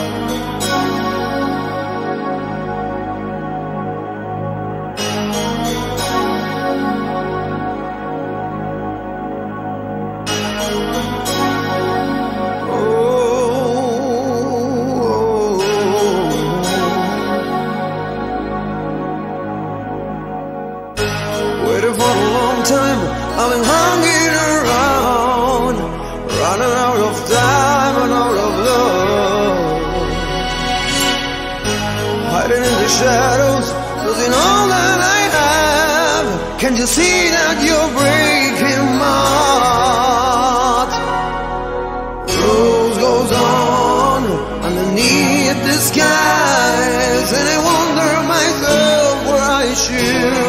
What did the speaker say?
Waited shadows Losing all that I have can't you see that you're breaking my heart? Rose goes on Underneath the skies And I wonder myself where I should